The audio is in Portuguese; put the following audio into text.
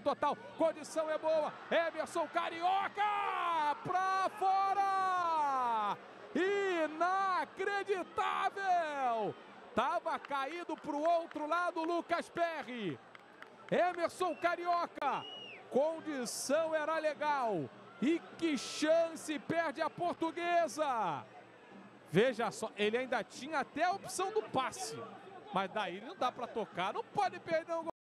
total, condição é boa, Emerson Carioca pra fora! Inacreditável! Tava caído pro outro lado Lucas Perry. Emerson Carioca, condição era legal. E que chance perde a portuguesa! Veja só, ele ainda tinha até a opção do passe. Mas daí não dá para tocar, não pode perder um gol.